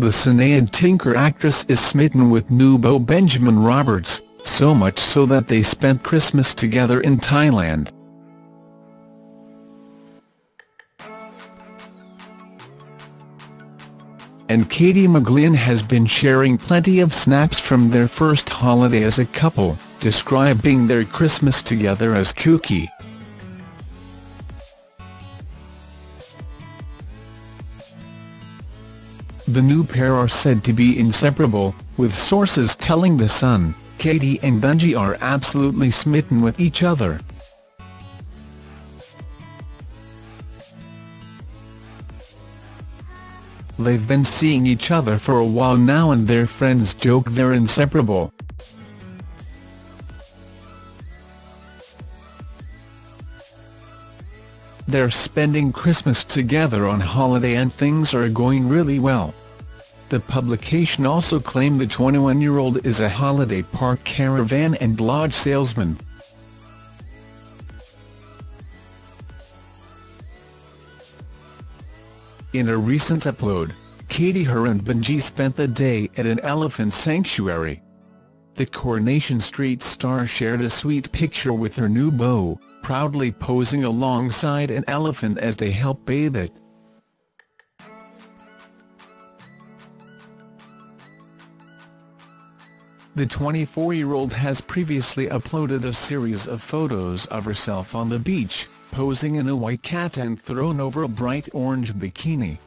The Sinead Tinker actress is smitten with new beau Benjamin Roberts, so much so that they spent Christmas together in Thailand. And Katie McGlynn has been sharing plenty of snaps from their first holiday as a couple, describing their Christmas together as kooky. The new pair are said to be inseparable, with sources telling The Sun, Katie and Benji are absolutely smitten with each other. They've been seeing each other for a while now and their friends joke they're inseparable. They're spending Christmas together on holiday and things are going really well. The publication also claimed the 21-year-old is a holiday park caravan and lodge salesman. In a recent upload, Katie her and Benji spent the day at an elephant sanctuary. The Coronation Street star shared a sweet picture with her new beau, proudly posing alongside an elephant as they help bathe it. The 24-year-old has previously uploaded a series of photos of herself on the beach, posing in a white cat and thrown over a bright orange bikini.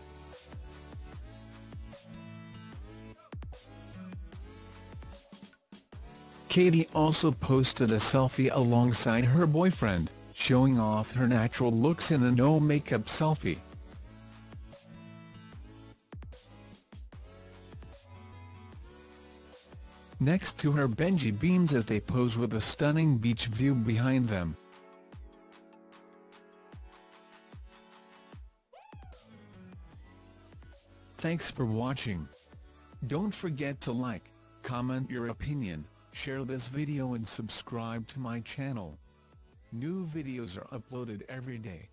Katie also posted a selfie alongside her boyfriend, showing off her natural looks in a no-makeup selfie. Next to her Benji beams as they pose with a stunning beach view behind them. Thanks for watching. Don't forget to like, comment your opinion, share this video and subscribe to my channel. New videos are uploaded every day.